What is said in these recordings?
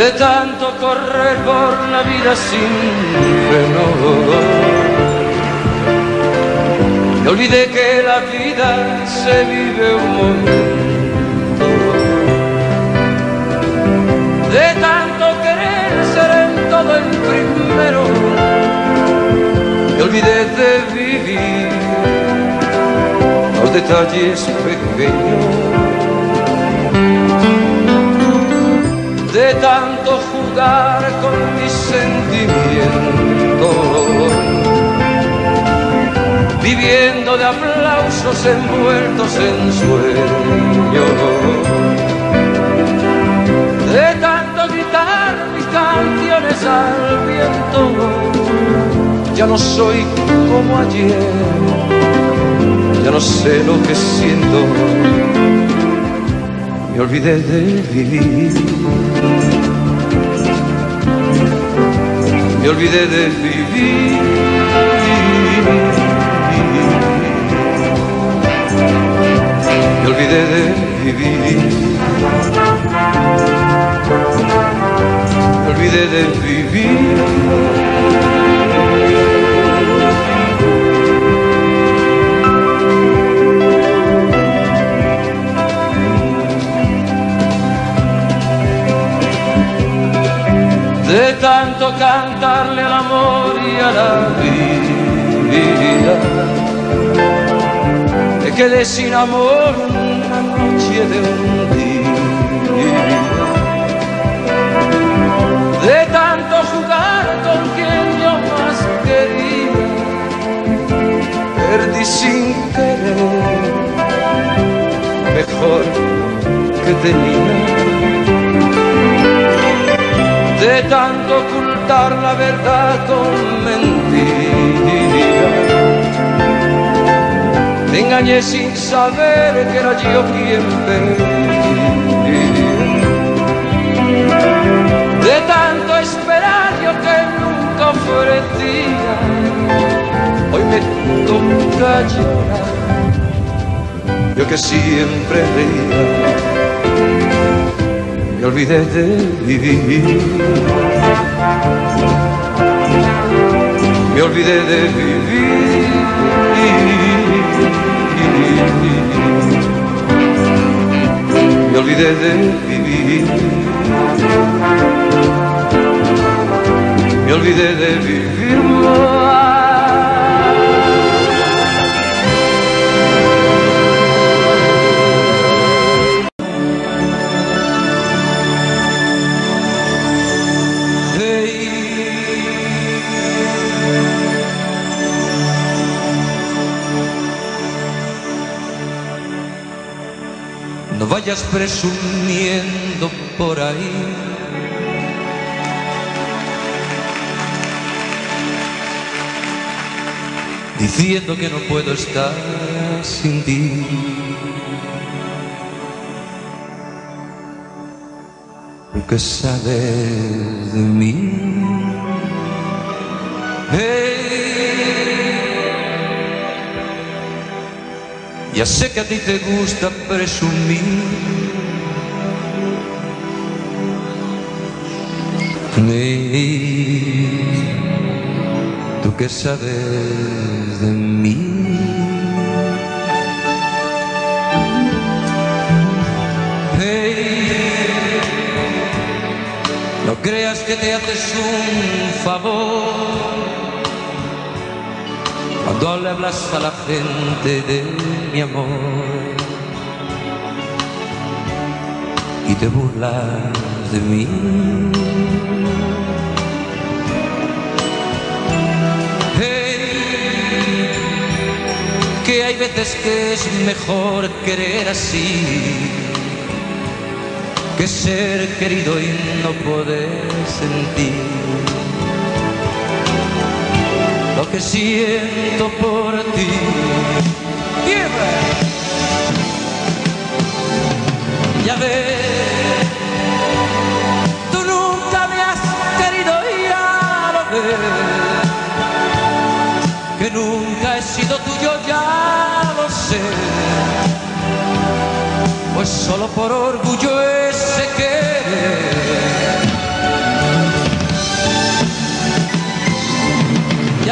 de tanto correr por la vida sin freno. Me olvidé que la vida se vive un momento. De tanto querer ser en todo el primero, me olvidé de vivir los detalles pequeños de tanto jugar con mis sentimientos, viviendo de aplausos envueltos en sueños, de tanto gritar mis canciones al viento, ya no soy como ayer, ya no sé lo que siento me olvidé de vivir. Me olvidé de vivir. Me olvidé de vivir. Me olvidé de vivir. De tanto cantarle al amor y a la vida. Me quedé sin amor una noche de un día. De tanto jugar con quien yo más quería, perdí sin querer mejor que tenía de tanto ocultar la verdad con mentira. Me engañé sin saber que era yo quien perdía. De tanto esperar yo que nunca ofrecía, hoy me toca llorar, yo que siempre reía me olvidé de vivir. Me olvidé de vivir. Me olvidé de presumiendo por ahí. Diciendo que no puedo estar sin ti. Porque sabes de mí. Ya sé que a ti te gusta presumir. Tú que sabes de mí. no creas que te haces un favor cuando le hablas a la gente de mi amor y te burlas de mí. que hay veces que es mejor querer así que ser querido y no poder sentir que siento por ti. Tierra. Ya ves, tú nunca me has querido y ya lo ves. Que nunca he sido tuyo, ya lo sé. Pues solo por orgullo ese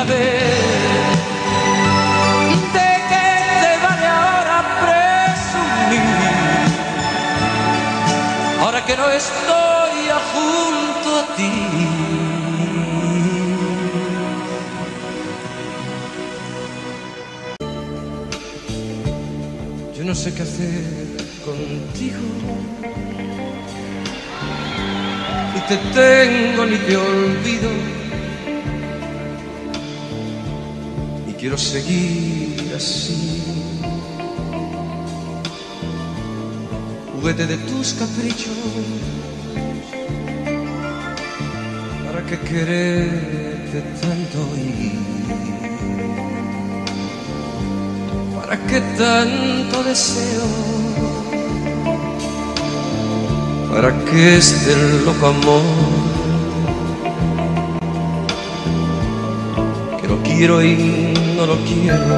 vez. ¿De qué te vale ahora presumir? Ahora que no estoy junto a ti. Yo no sé qué hacer contigo. Ni te tengo ni te olvido quiero seguir así. Juguete de tus caprichos. ¿Para qué quererte tanto y ¿Para qué tanto deseo? ¿Para qué este loco amor? Que lo quiero y no lo quiero.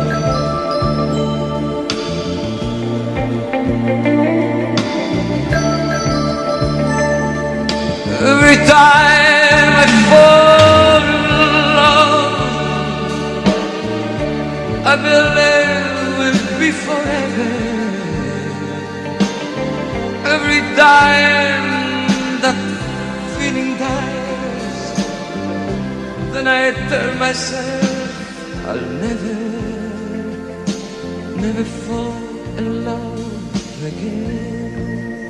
Every time I fall in love, I believe will be forever. Every time that feeling dies, then I tell myself never fall in love again.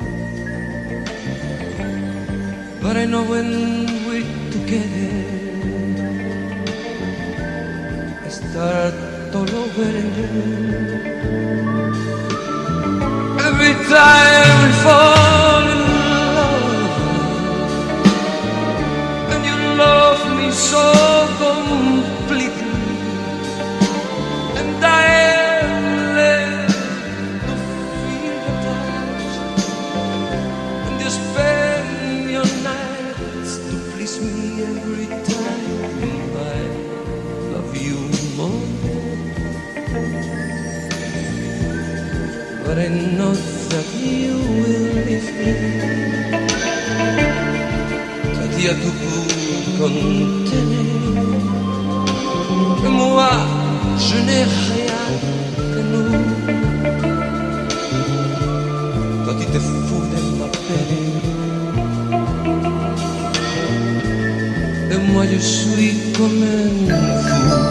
But I know when we're together, I start all over again. Every time we fall in love, and you love me so Know that you will me Un dia tout pour contenir Que moi je n'ai rien que nous Toi tu te fous de ma peine Et moi je suis comme un fou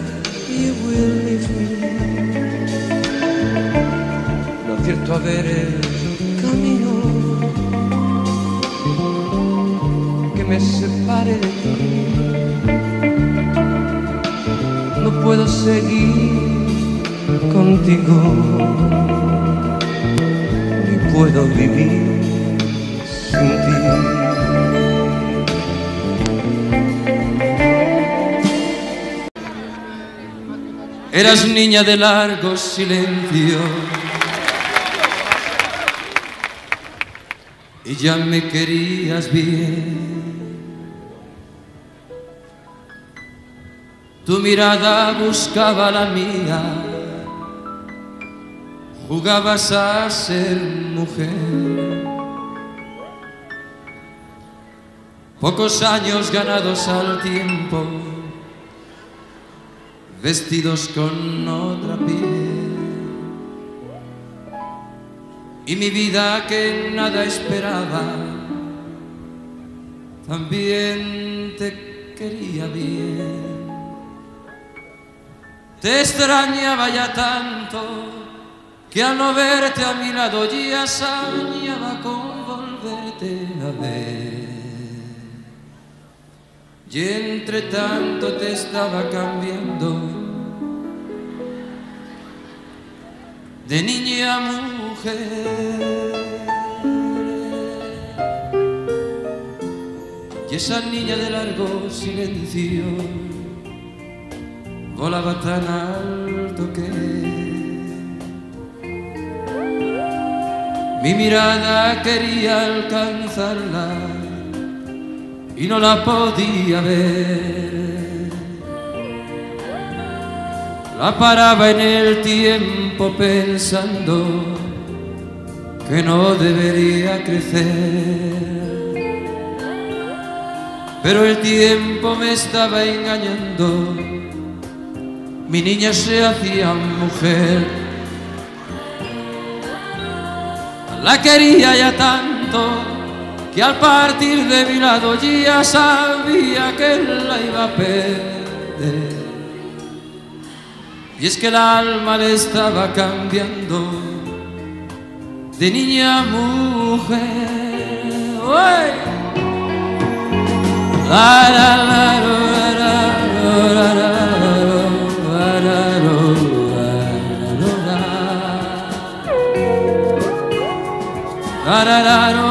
No acierto a el camino que me separe de ti. No puedo seguir contigo, ni puedo vivir sin ti. Eras niña de largo silencio y ya me querías bien. Tu mirada buscaba la mía, jugabas a ser mujer. Pocos años ganados al tiempo vestidos con otra piel. Y mi vida que nada esperaba, también te quería bien. Te extrañaba ya tanto que al no verte a mi lado ya soñaba con volverte a ver. Y entre tanto te estaba cambiando de niña a mujer. Y esa niña de largo silencio volaba tan alto que mi mirada quería alcanzarla y no la podía ver. La paraba en el tiempo pensando que no debería crecer. Pero el tiempo me estaba engañando, mi niña se hacía mujer. La quería ya tanto que al partir de mi lado ya sabía que la iba a perder. Y es que el alma le estaba cambiando de niña a mujer. La, la, la, Te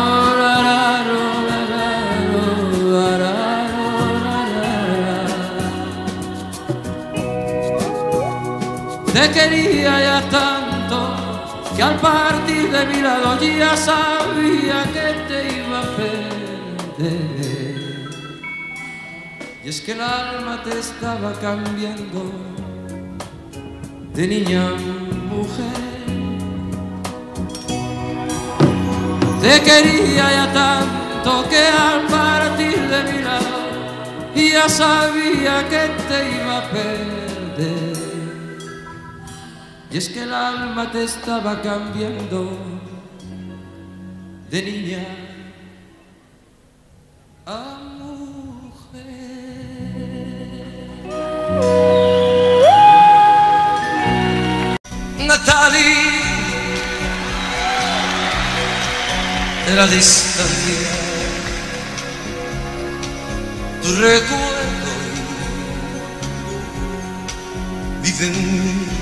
que al partir de mi lado ya sabía que te iba a perder. Y es que el alma te estaba cambiando de niña a mujer. Te quería ya tanto que al partir de mi lado ya sabía que te iba a perder. Y es que el alma te estaba cambiando de niña a mujer. Natalie de la distancia, tu recuerdo vive en mí.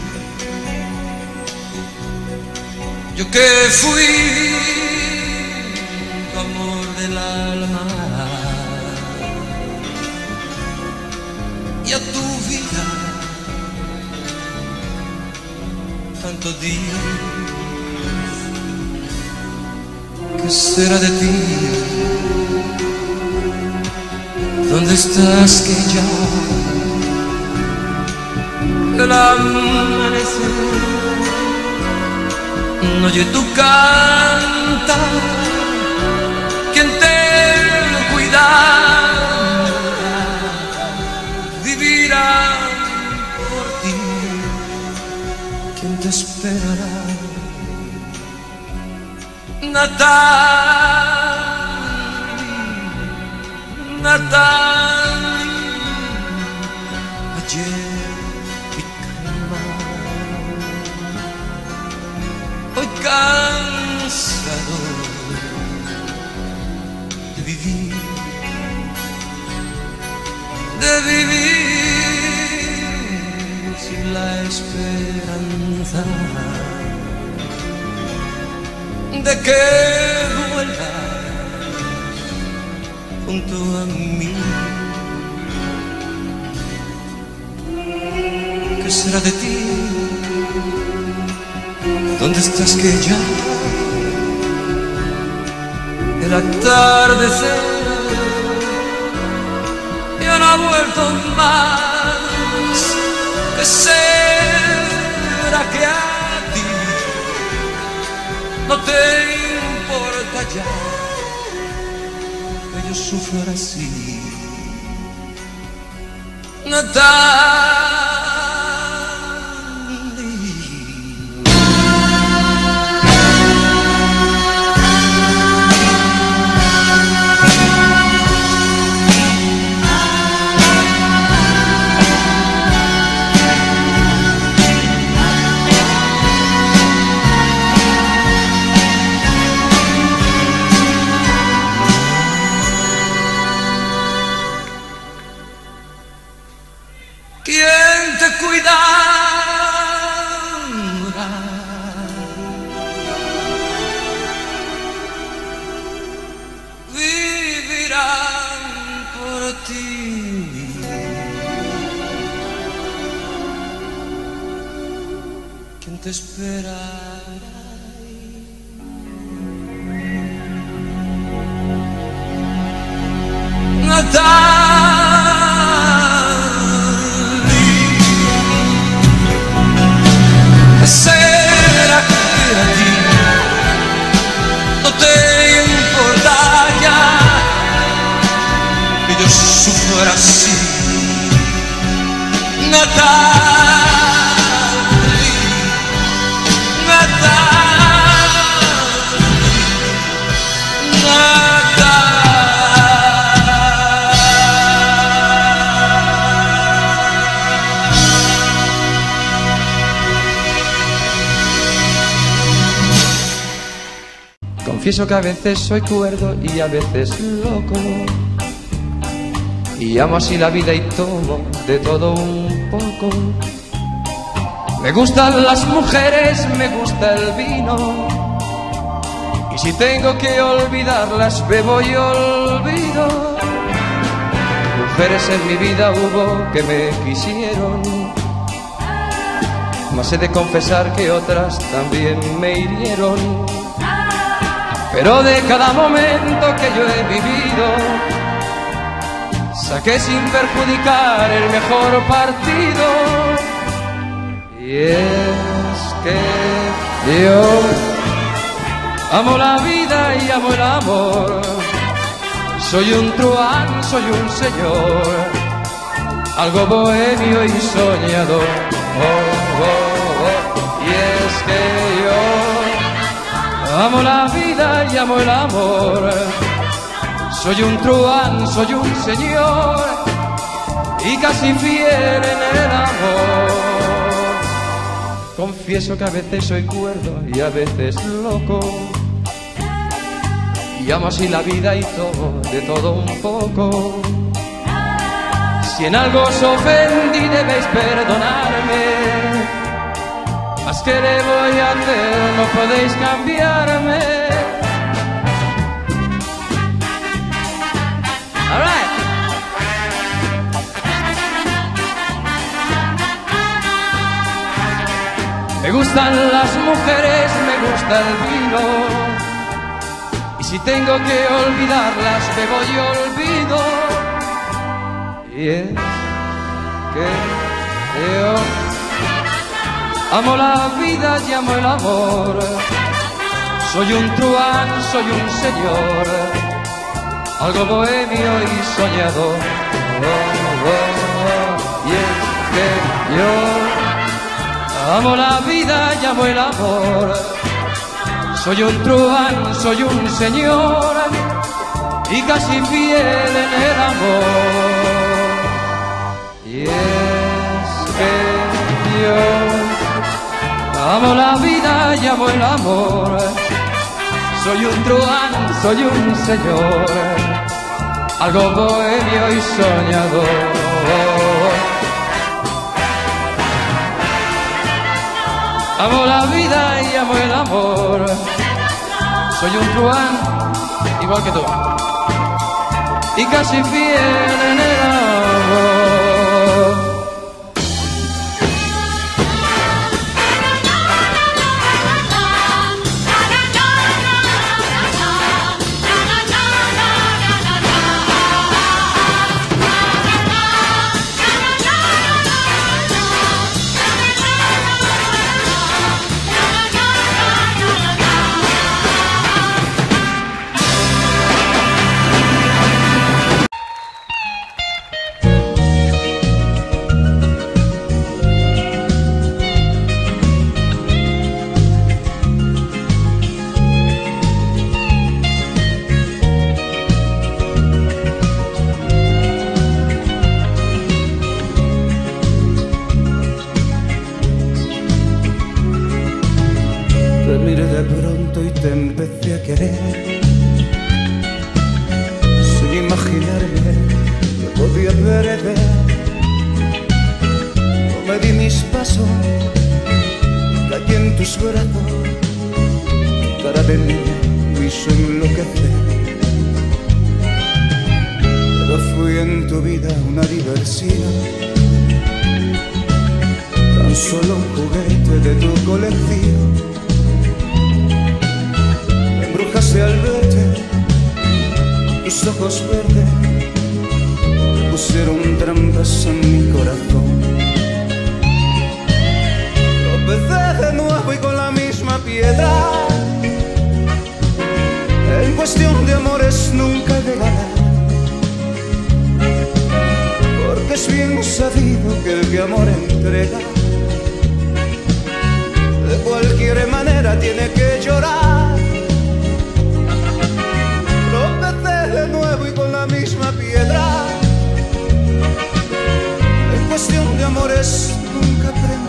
Yo que fui tu amor del alma. Y a tu vida tanto di ¿Qué será de ti? ¿Dónde estás que ya el amanecer oye tu canta? ¿Quién te cuidará? Vivirá por ti. ¿Quién te esperará? Natal, Natal, cansado de vivir, de vivir sin la esperanza de que vuelvas junto a mí. ¿Qué será de ti? ¿Dónde estás que ya? El atardecer ya no ha vuelto más. ¿Qué será que hay? no te importa ya que yo sufra así. Nada yo sufra así. Natalie, Natalie, Natalie. Confieso que a veces soy cuerdo y a veces loco. Y amo así la vida y tomo de todo un poco. Me gustan las mujeres, me gusta el vino. Y si tengo que olvidarlas, bebo y olvido. Mujeres en mi vida hubo que me quisieron. Mas he de confesar que otras también me hirieron. Pero de cada momento que yo he vivido, saqué sin perjudicar el mejor partido. Y es que yo amo la vida y amo el amor. Soy un truán, soy un señor, algo bohemio y soñador. Oh, oh, oh. Y es que yo amo la vida y amo el amor. Soy un truán, soy un señor y casi fiel en el amor. Confieso que a veces soy cuerdo y a veces loco. Y amo así la vida y todo, de todo un poco. Si en algo os ofendí debéis perdonarme. Más que le voy a hacer, no podéis cambiarme. Me gustan las mujeres, me gusta el vino. Y si tengo que olvidarlas, bebo y olvido. Y es que yo amo la vida y amo el amor. Soy un truán, soy un señor, algo bohemio y soñador. Oh, oh, oh. Y es que yo amo la vida y amo el amor. Soy un truán, soy un señor y casi fiel en el amor. Y es que yo amo la vida y amo el amor. Soy un truán, soy un señor, algo bohemio y soñador. Amo la vida y amo el amor. Soy un truán, igual que tú. Y casi fiel en el amor. Amores nunca aprenderé.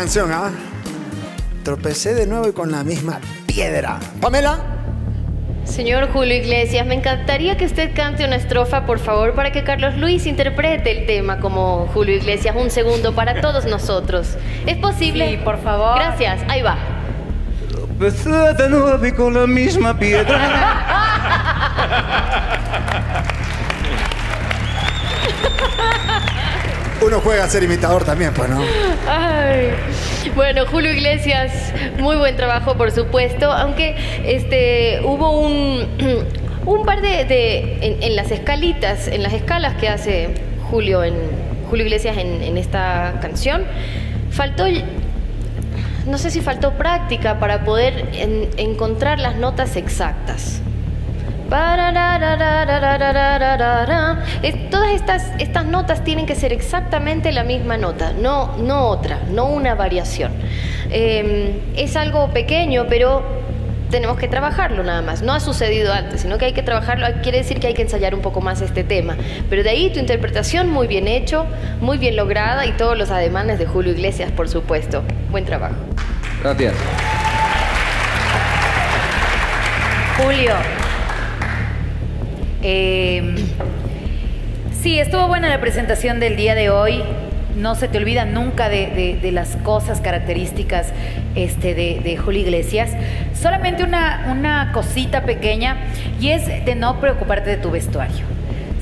Canción, ah! Tropecé de nuevo y con la misma piedra. Pamela. Señor Julio Iglesias, me encantaría que usted cante una estrofa, por favor, para que Carlos Luis interprete el tema como Julio Iglesias. Un segundo para todos nosotros. ¿Es posible? Sí, por favor. Gracias, ahí va. Tropecé de nuevo y con la misma piedra. Uno juega a ser imitador también, pues, ¿no? Ay. Bueno, Julio Iglesias, muy buen trabajo, por supuesto, aunque este, hubo un, un par de, de- en, las escalitas, en las escalas que hace Julio, en, Julio Iglesias en, en esta canción, faltó, no sé si faltó práctica para poder en- encontrar las notas exactas. Todas estas, estas notas tienen que ser exactamente la misma nota, no, no otra, no una variación. Em, es algo pequeño, pero tenemos que trabajarlo nada más. No ha sucedido antes, sino que hay que trabajarlo. Quiere decir que hay que ensayar un poco más este tema. Pero de ahí tu interpretación muy bien hecho, muy bien lograda y todos los ademanes de Julio Iglesias, por supuesto. Buen trabajo. Gracias. Julio, eh, sí, estuvo buena la presentación del día de hoy. No se te olvida nunca de, de- de las cosas características este, de, de Julio Iglesias. Solamente una, una cosita pequeña y es de no preocuparte de tu vestuario.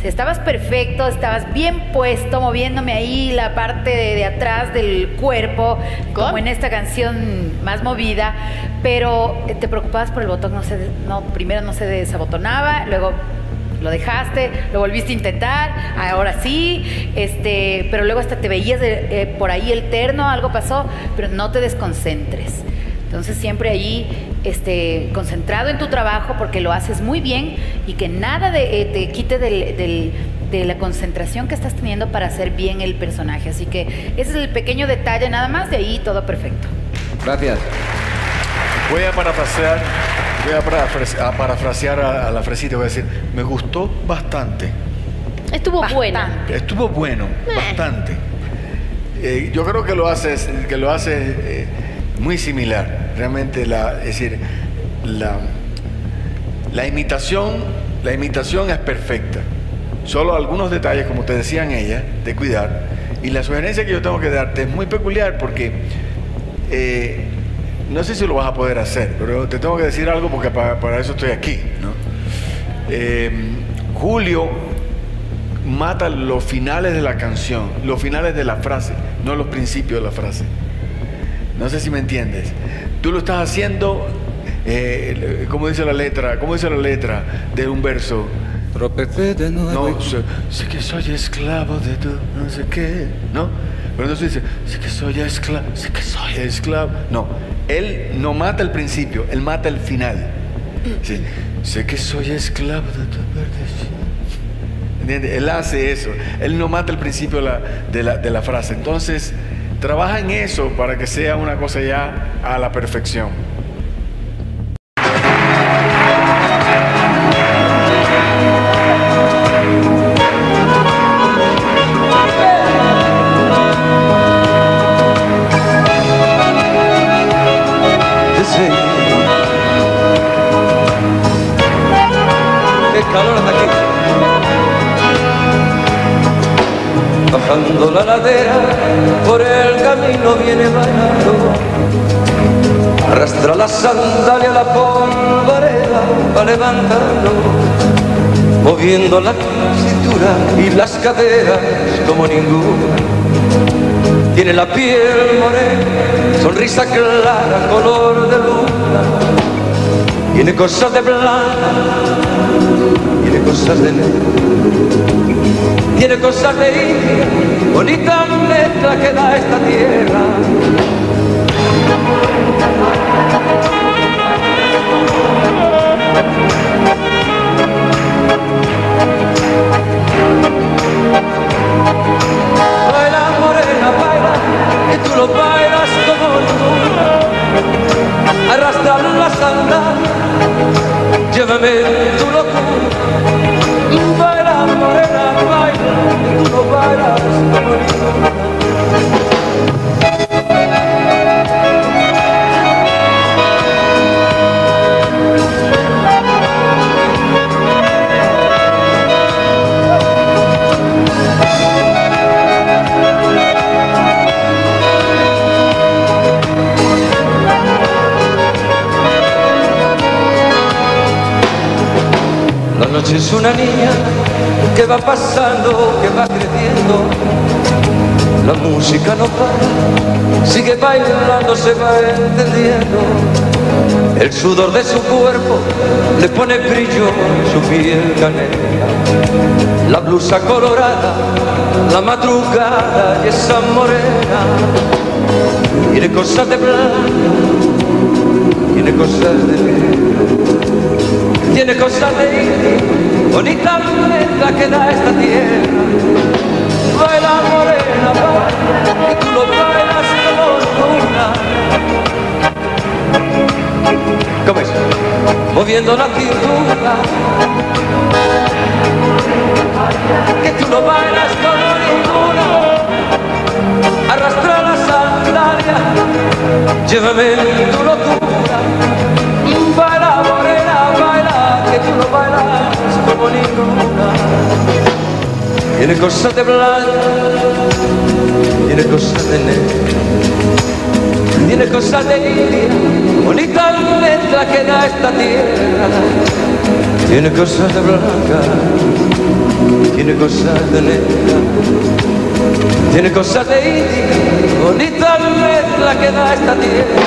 Estabas perfecto, estabas bien puesto, moviéndome ahí la parte de, de atrás del cuerpo, como en esta canción más movida, pero te preocupabas por el botón, no se, no, primero no se desabotonaba, luego lo dejaste, lo volviste a intentar, ahora sí, este, pero luego hasta te veías de- eh, por ahí el terno, algo pasó, pero no te desconcentres. Entonces siempre ahí este, concentrado en tu trabajo porque lo haces muy bien y que nada de, eh, te quite del, del- de la concentración que estás teniendo para hacer bien el personaje. Así que ese es el pequeño detalle, nada más, de ahí todo perfecto. Gracias. Voy a parafrasear, voy a, parafrase- a parafrasear a, a la fresita, voy a decir, me gustó bastante. Estuvo buena. Estuvo bueno, bastante. Eh, yo creo que lo haces, que lo hace eh, muy similar. Realmente la, es decir, la, la imitación, la imitación es perfecta. Solo algunos detalles, como te decían ella, de cuidar. Y la sugerencia que yo tengo que darte es muy peculiar porque eh, no sé si lo vas a poder hacer, pero te tengo que decir algo porque para, para eso estoy aquí. ¿no? Eh, Julio mata los finales de la canción, los finales de la frase, no los principios de la frase. No sé si me entiendes. Tú lo estás haciendo, eh, como dice la letra, como dice la letra de un verso. Tropecé de nuevo. No, sé, sé que soy esclavo de tu no sé qué, ¿no? Pero entonces dice, sé que soy esclavo, sé que soy esclavo. No, él no mata el principio, él mata el final. Sí, sé que soy esclavo de tu perdición. Él hace eso. Él no mata el principio de la- de la frase. Entonces, trabaja en eso para que sea una cosa ya a la perfección. Moviendo la cintura y las caderas como ninguna. Tiene la piel morena, sonrisa clara, color de luna. Tiene cosas de blanca, tiene cosas de negro. Tiene cosas de india, bonita mezcla que da esta tierra. Lo bailas como ninguna. Arrastra la sandalia, llévame tu locura. Baila morena, baila, tú lo bailas como ninguna. Noche es una niña que va pasando, que va creciendo. La música no para, sigue bailando, se va entendiendo. El sudor de su cuerpo le pone brillo en su piel canela. La blusa colorada, la madrugada y esa morena. Tiene cosas de blanco, tiene cosas de negro. Tiene cosas de bonita mezcla que da esta tierra. Baila morena, baila, tú lo bailas como ninguna. ¿Cómo es? Moviendo la cintura. Que tú lo bailas como ninguna. Arrastra la sandalia, llévame en tu locura. Tú como ninguna. Tiene cosas de blanco, tiene cosas de negro, tiene cosas de india, bonita mezcla que da esta tierra. Tiene cosas de blanca, tiene cosas de negra, tiene cosas de india, bonita mezcla que da esta tierra.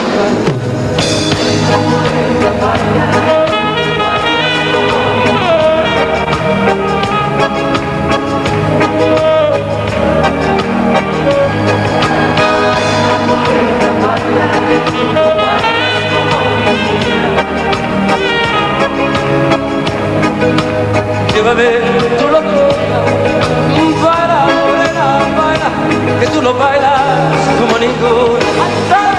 llévame tú lo baila, baila, baila, que tú lo bailas como ningún.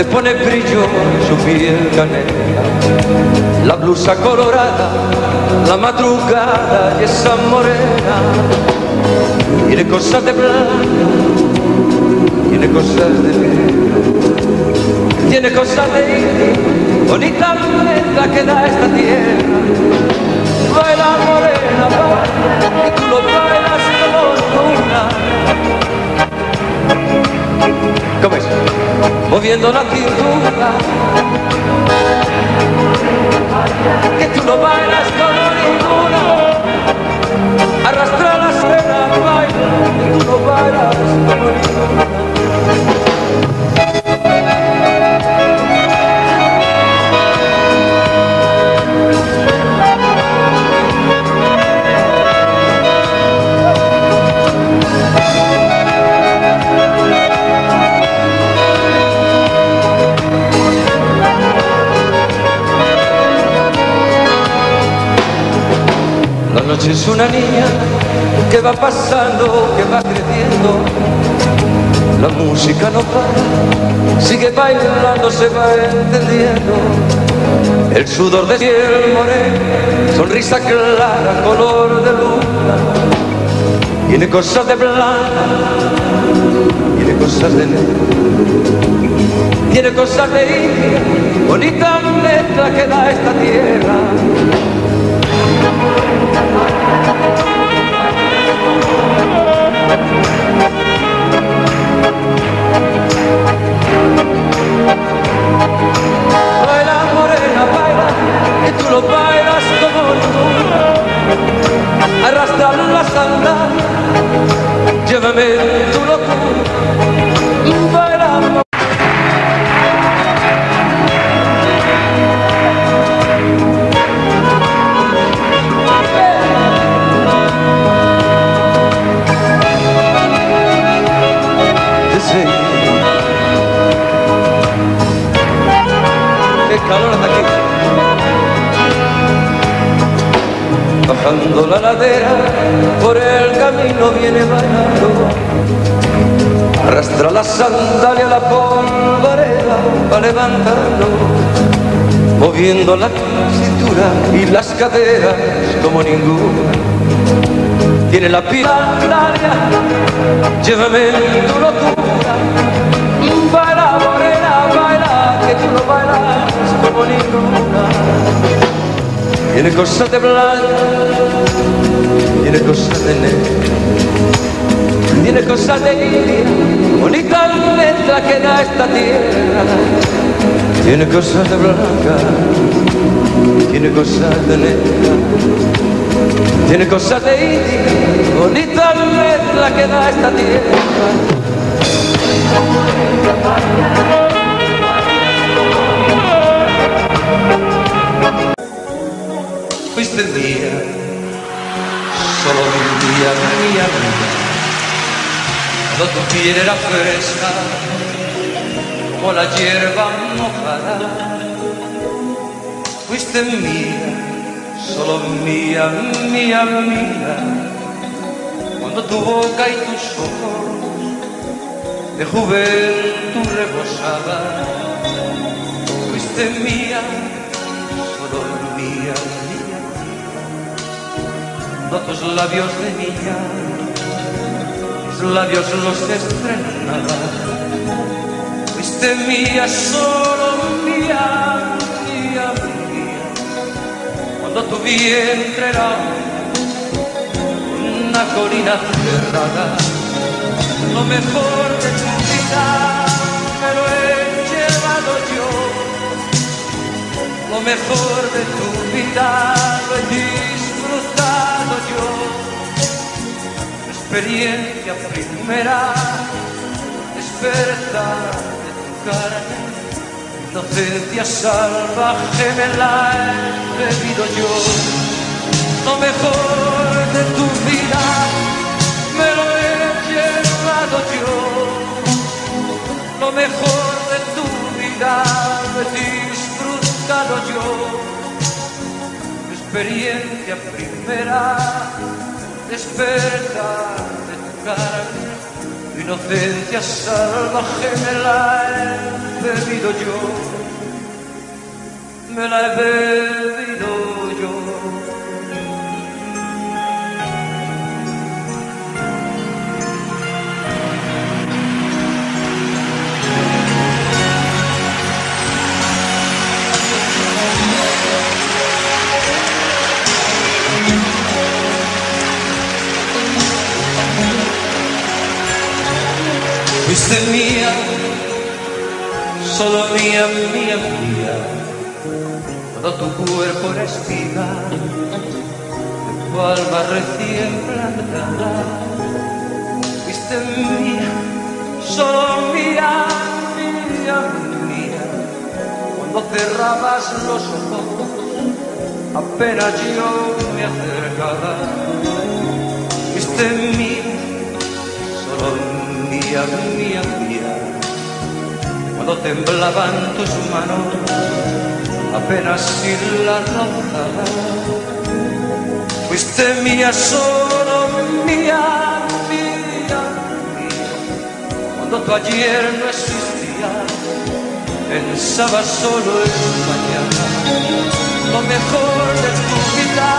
Le pone brillo su piel canela, la blusa colorada, la madrugada y esa morena. Tiene cosas de blanco, tiene cosas de negro, tiene cosas de indio, bonita meta que da esta tierra. Baila morena, baila, y tú lo bailas Moviendo la cintura. Que tú no bailas como ninguna. Arrastra las penas, baila. Que tú no bailas como ninguna. Noche es una niña que va pasando, que va creciendo. La música no para, sigue bailando, se va entendiendo. El sudor de piel morena, sonrisa clara, color de luna. Tiene cosas de blanca, tiene cosas de negro. Tiene cosas de india, bonita letra que da esta tierra. Llévame en tu locura. Qué calor hasta aquí. Bajando la ladera, por el camino viene bailando. Arrastra la sandalia, la polvareda, va levantando. Moviendo la cintura y las caderas como ninguna. Tiene la pila llévame en tu no bailas como ninguna. Tiene cosas de blanco, tiene cosas de negro, tiene cosas de india, bonita letra que da esta tierra. Tiene cosas de blanca, tiene cosas de negra, tiene cosas de india, bonita letra que da esta tierra. Fuiste mía, solo mía, mía, mía. Cuando tu piel era fresca, como la hierba mojada. Fuiste mía, solo mía, mía, mía. Cuando tu boca y tus ojos de juventud rebosaban. Fuiste mía, no tus labios de niña, mis labios los estrenarán. Fuiste mía, solo mía, mía, mía, cuando tu vientre era una colina cerrada, lo mejor de tu vida me lo he llevado yo, lo mejor de tu vida lo he disfrutado experiencia primera, despertar de tu carne, inocencia salvaje me la he bebido yo lo mejor de tu vida me lo he llevado yo. Lo mejor de tu vida lo he disfrutado yo. Experiencia primera, despertar Inocencia salvaje me la he bebido yo. Me la he bebido solo mía, mía, mía, todo tu cuerpo espiga, de tu alma recién plantada. Fuiste mía, solo mía, mía, mía, cuando cerrabas los ojos, apenas yo me acercaba. Fuiste mía, solo mía, mía, mía, temblaban tus manos, apenas si la rozaba. Fuiste mía, solo mía, mía, cuando tu ayer no existía, pensaba solo en tu mañana. Lo mejor de tu vida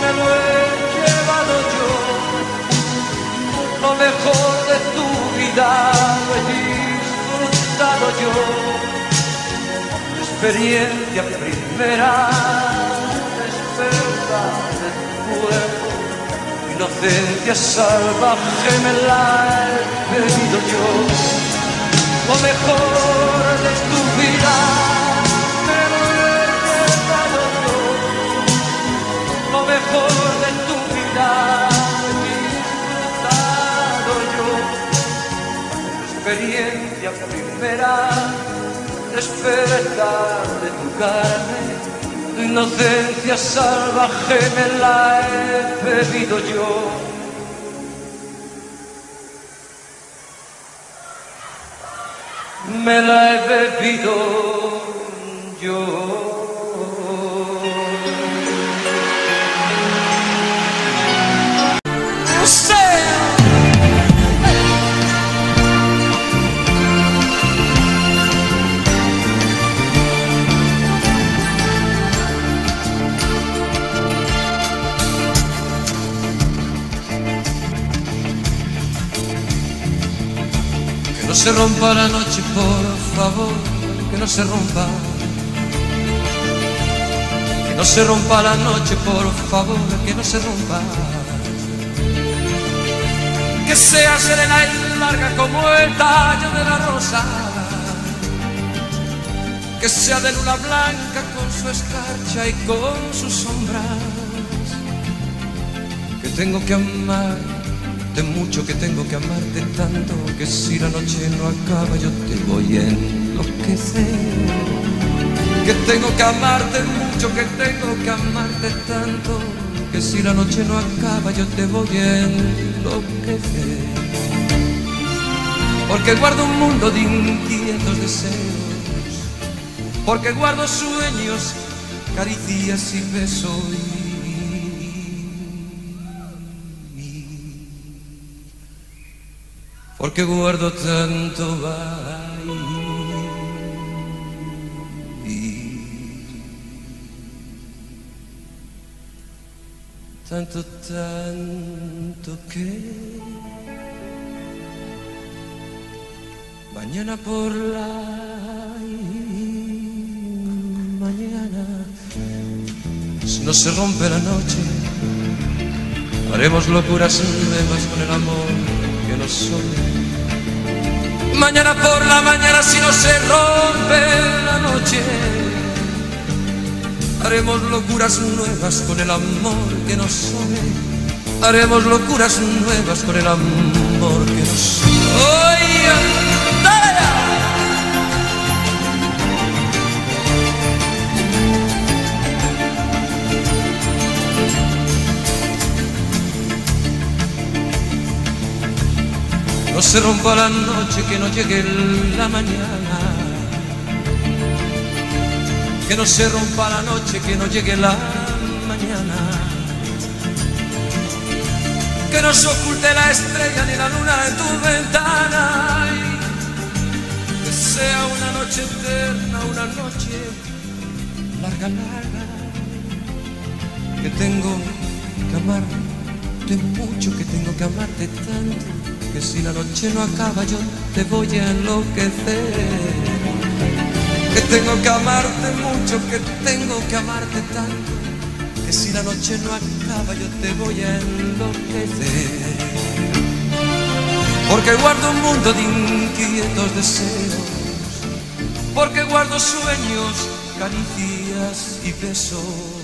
me lo he llevado yo lo mejor de tu vida disfrutado yo. Experiencia primera, despertar de tu cuerpo, inocencia salvaje me la he bebido yo. Lo mejor de tu vida me lo he llevado yo. Lo mejor Experiencia primera, despertar de tu carne, tu inocencia salvaje me la he bebido yo. Me la he bebido yo. Se rompa la noche, por favor, que no se rompa. Que no se rompa la noche, por favor, que no se rompa. Que sea serena y larga como el tallo de la rosa. Que sea de luna blanca con su escarcha y con sus sombras. Que tengo que amarte mucho, que tengo que amarte tanto, que si la noche no acaba yo te voy a enloquecer. Que tengo que amarte mucho, que tengo que amarte tanto, que si la noche no acaba yo te voy a enloquecer. Porque guardo un mundo de inquietos deseos, porque guardo sueños, caricias y besos. Porque guardo tanto baile tanto, tanto que mañana por la mañana, si no se rompe la noche, haremos locuras nuevas con el amor Mañana por la mañana, si no se rompe la noche, haremos locuras nuevas con el amor que nos une. Haremos locuras nuevas con el amor que nos une. No se rompa la noche, que no llegue la mañana. Que no se rompa la noche, que no llegue la mañana. Que no se oculte la estrella ni la luna en tu ventana. que sea una noche eterna, una noche larga, larga. Que tengo que amarte mucho, que tengo que amarte tanto que si la noche no acaba yo te voy a enloquecer. Que tengo que amarte mucho, que tengo que amarte tanto, que si la noche no acaba yo te voy a enloquecer. Porque guardo un mundo de inquietos deseos, porque guardo sueños, caricias y besos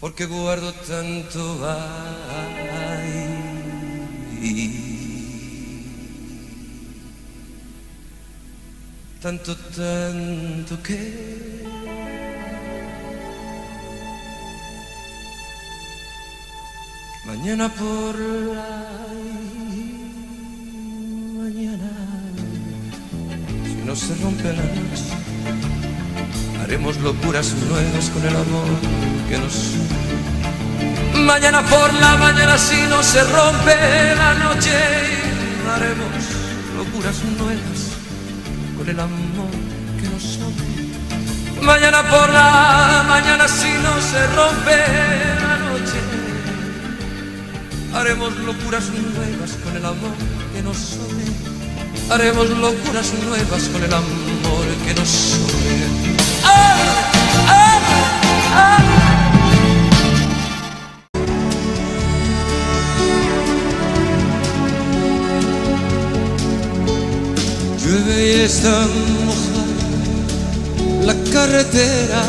porque guardo tanto ay, tanto, tanto que mañana por la mañana, si no se rompe la noche, haremos locuras nuevas con el amor que nos... Mañana por la mañana si no se rompe la noche, haremos locuras nuevas con el amor que nos une. Mañana por la mañana si no se rompe la noche, haremos locuras nuevas con el amor que nos une. Haremos locuras nuevas con el amor que nos une. Llueve y está mojada la carretera.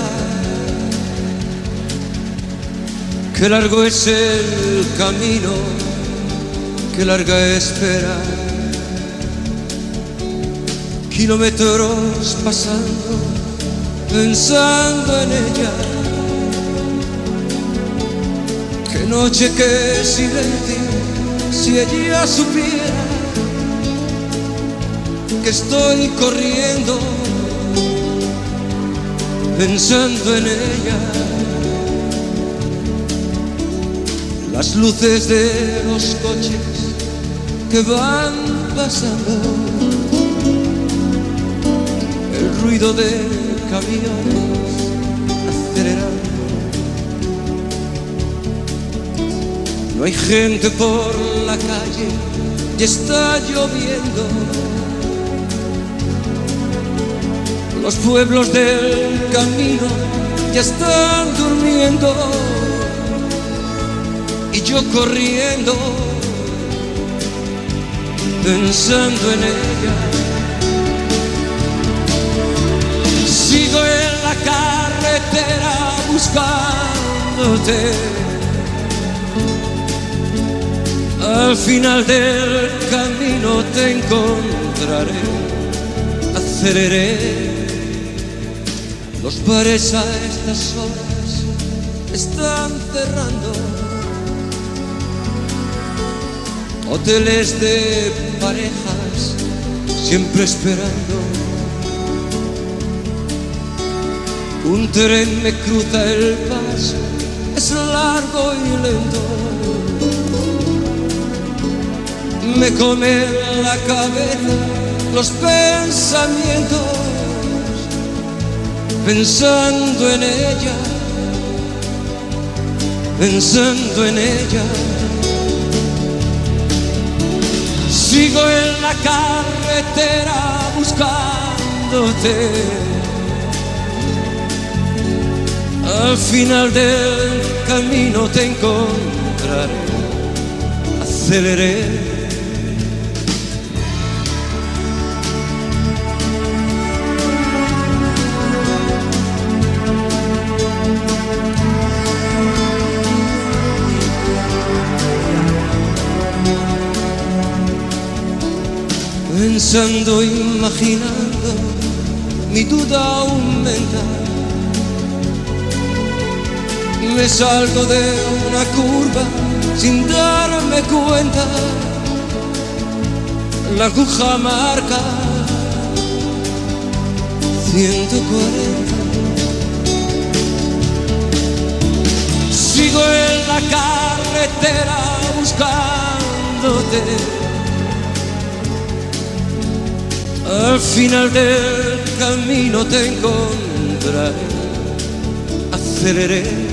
Qué largo es el camino, qué larga espera. Kilómetros pasando, pensando en ella. Qué noche, qué silencio, si ella supiera que estoy corriendo pensando en ella. Las luces de los coches que van pasando, el ruido de camiones acelerando. No hay gente por la calle y está lloviendo los pueblos del camino ya están durmiendo y yo corriendo pensando en ella. En la carretera buscándote. Al final del camino te encontraré, aceleré los bares a estas horas están cerrando. Hoteles de parejas siempre esperando. Un tren me cruza el paso, es largo y lento. Me come la cabeza los pensamientos pensando en ella, pensando en ella. Sigo en la carretera buscándote. Al final del camino te encontraré. Aceleré. Pensando, imaginando, mi duda aumenta. Me salgo de una curva sin darme cuenta. La aguja marca 140. Sigo en la carretera buscándote. Al final del camino te encontraré. Aceleré,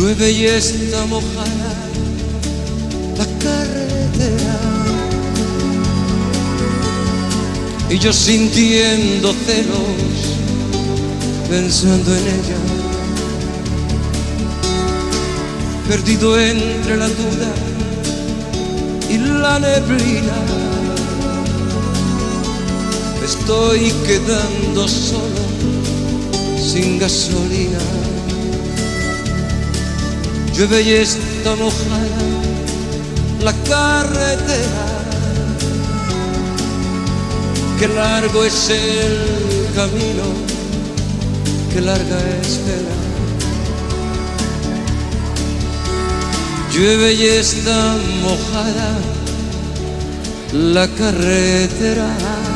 llueve y está mojada la carretera. Y yo sintiendo celos, pensando en ella. Perdido entre la duda y la neblina estoy quedando solo, sin gasolina. Y está mojada la carretera. Qué largo es el camino, qué larga espera. Llueve y está mojada la carretera.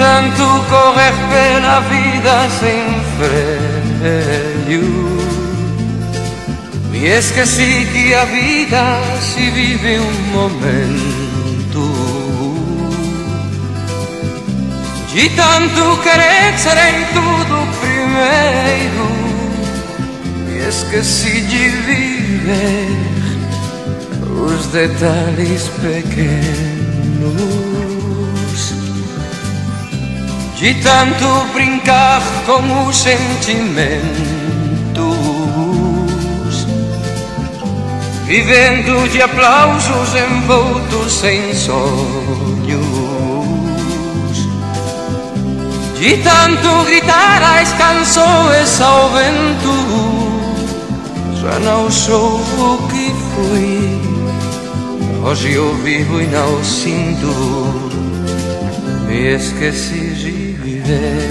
Tanto correr pela vida sem freio. Me esqueci que a vida se vive um momento. De tanto querer em tudo primeiro, me esqueci de viver os detalhes pequenos. De tanto brincar com os sentimentos, vivendo de aplausos envoltos em sonhos. De tanto gritar as canções ao vento, já não sou o que fui. Hoje eu vivo e não sinto. Me esqueci viver.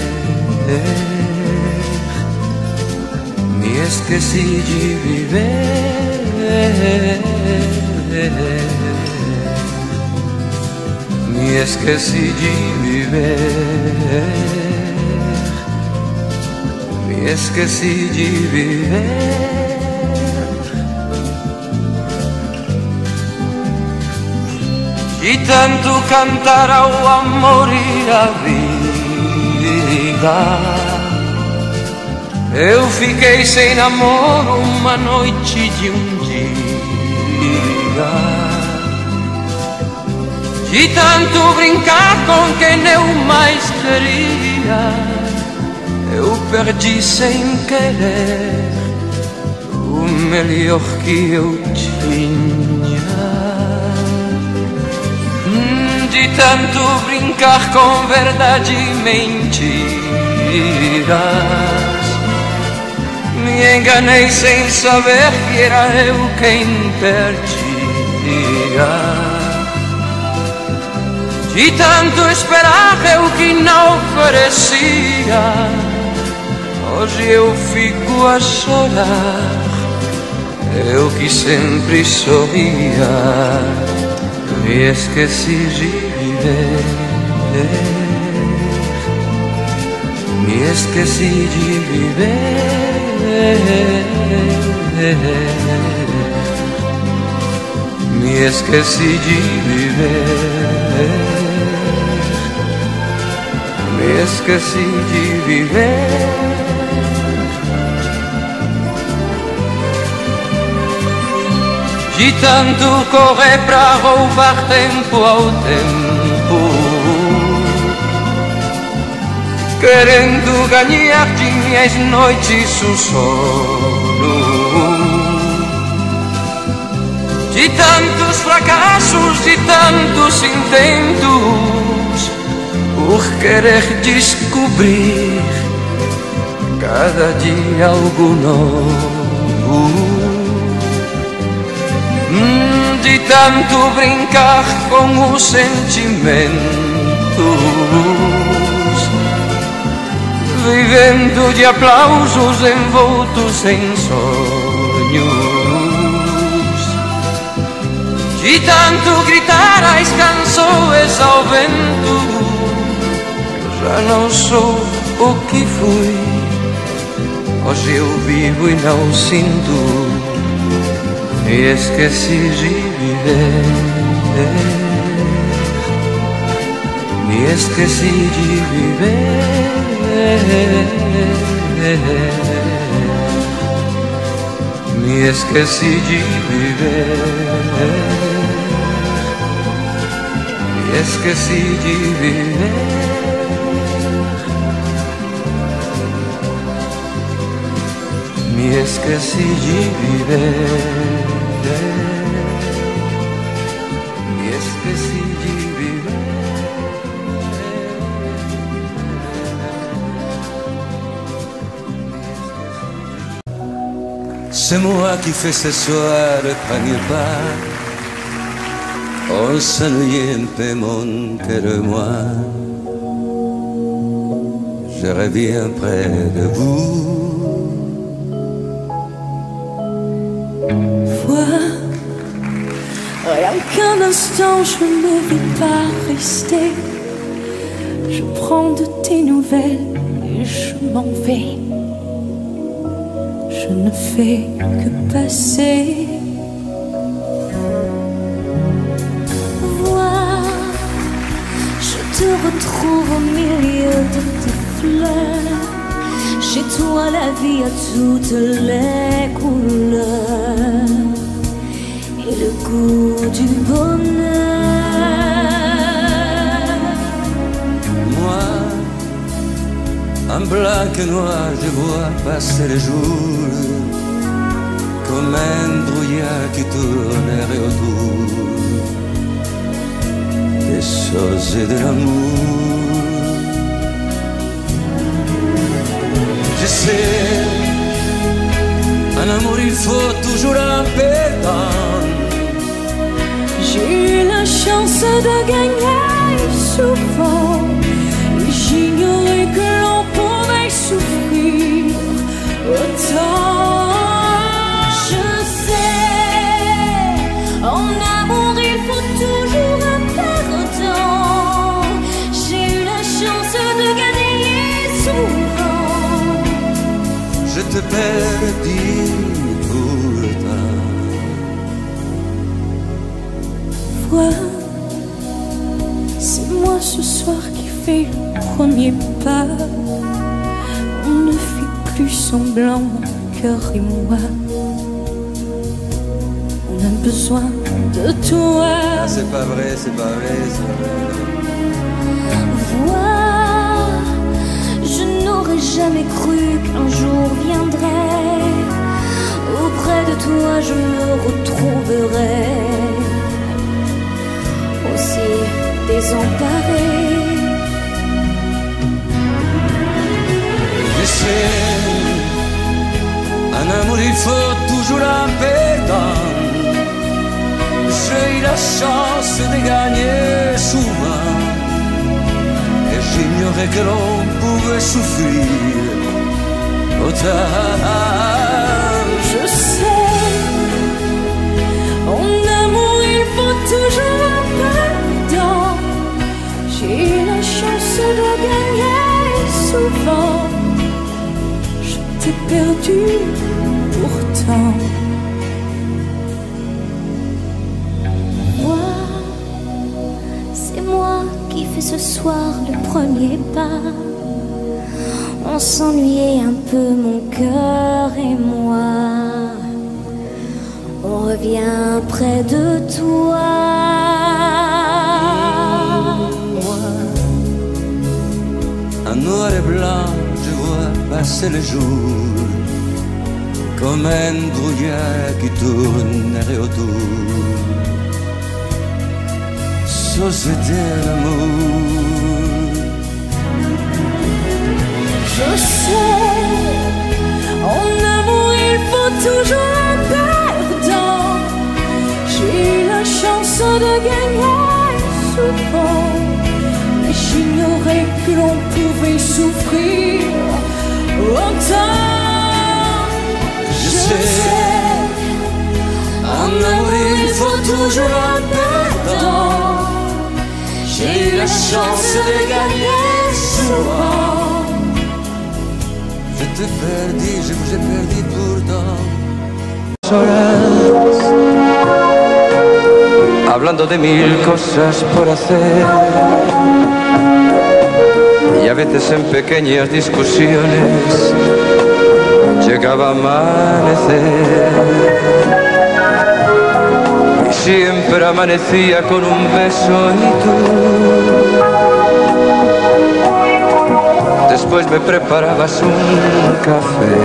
Me esqueci de viver. Me esqueci de viver. Me esqueci de viver. De tanto cantar ao amor e à eu fiquei sem namoro uma noite de um dia. De tanto brincar com quem eu mais queria, eu perdi sem querer o melhor que eu tinha. Tanto brincar com verdade e mentiras, me enganei sem saber que era eu quem perdia. De tanto esperar eu que não oferecia, hoje eu fico a chorar. Eu que sempre sorria, me esqueci de me esqueci de viver. Me esqueci de viver. Me esqueci de viver. De tanto correr pra roubar tempo ao tempo Querendo ganhar minhas noites o sono De tantos fracassos, de tantos intentos Por querer descobrir cada dia algo novo. Hum, de tanto brincar com os sentimentos, vivendo de aplausos envoltos em sonhos, de tanto gritar as canções ao vento, já não sou o que fui. Hoje eu vivo e não sinto e esqueci de viver. Me esqueci de viver. Me esqueci de viver. Me esqueci de viver. C'est moi qui fais ce soir le premier pas. On s'ennuie un peu mon cœur moi. Je reviens près de vous. Vois, rien qu'un instant, je ne vais pas rester. Je prends de tes nouvelles et je m'en vais. Je ne fais que passer. Vois, je te retrouve au milieu de tes fleurs. Chez toi, la vie a toutes les couleurs et le goût du bonheur. En blanc et noir, je vois passer les jours comme un brouillard qui tournerait autour des choses et de l'amour. Je sais, un amour il faut toujours un perdant. J'ai eu la chance de gagner souvent. Et J'ignorais que l'on souffrir autant. Je sais, en amour il faut toujours un perdant. J'ai eu la chance de gagner souvent. Je te perdis pourtant. Vois, c'est moi ce soir qui fais le premier pas. Semblant, mon cœur et moi. On a besoin de toi. Ah, c'est pas vrai, c'est pas vrai, c'est pas vrai. Vois, je n'aurais jamais cru qu'un jour viendrait. Auprès de toi, je me retrouverais aussi sais, il faut toujours un perdant. J'ai eu la chance de gagner souvent. Et j'ignorais que l'on pouvait souffrir autant. Je sais, en amour il faut toujours un perdant. J'ai eu la chance de gagner souvent. Je t'ai perdu pourtant. Moi, c'est moi qui fais ce soir le premier pas. On s'ennuyait un peu, mon cœur et moi. On revient près de toi. En noir et blanc, je vois passer le jour comme un brouillard qui tournerait autour. Société l'amour. Je sais, en amour il faut toujours un perdant. J'ai eu la chance de gagner souvent, mais j'ignorais que l'on pouvait souffrir autant. Sais, en amour il faut toujours un perdant. J'ai eu la chance de gagner souvent. Je te perdis, je vous ai perdu pourtant. hablando de mil cosas por hacer y a veces en pequeñas discusiones llegaba a amanecer. Y siempre amanecía con un beso y tú. Después me preparabas un café.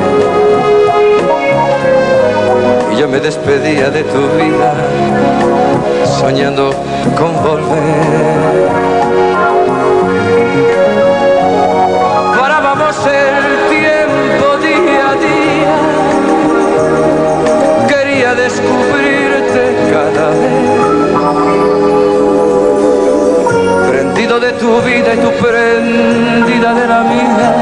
Y yo me despedía de tu vida soñando con volver. Descubrirte cada vez. Prendido de tu vida y tu prendida de la mía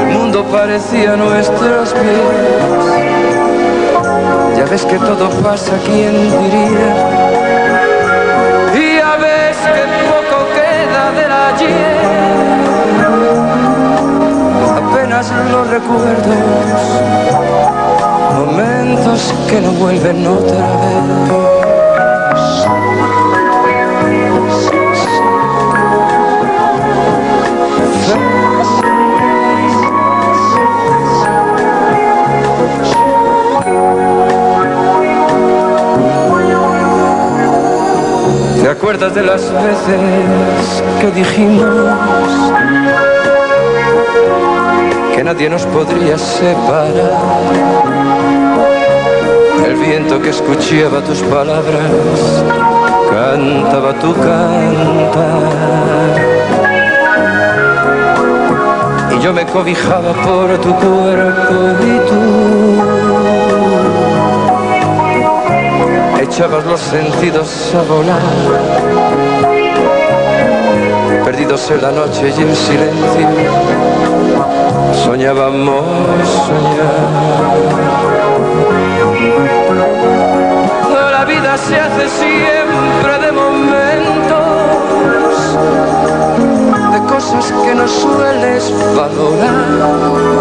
el mundo parecía nuestros pies. Ya ves que todo pasa, ¿quién diría? Apenas los recuerdos, momentos que no vuelven otra vez. ¿Te acuerdas de las veces que dijimos que nadie nos podría separar? El viento que escuchaba tus palabras cantaba tu cantar. Y yo me cobijaba por tu cuerpo y tú echabas los sentidos a volar, perdidos en la noche y el silencio, soñábamos soñar. La vida se hace siempre de momentos, de cosas que no sueles valorar.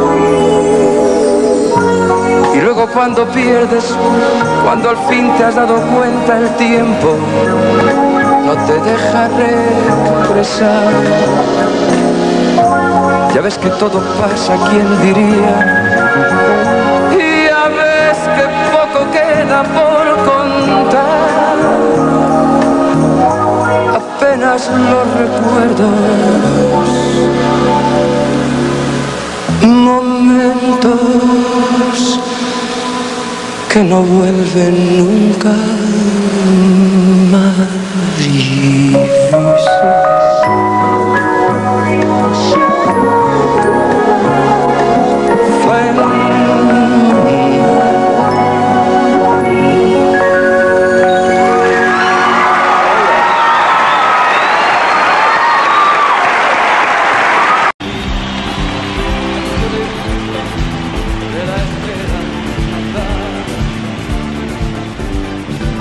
Y luego cuando pierdes, cuando al fin te has dado cuenta el tiempo, no te deja regresar. Ya ves que todo pasa, ¿quién diría? Y ya ves que poco queda por contar. Apenas los recuerdos momentos que no vuelven nunca más.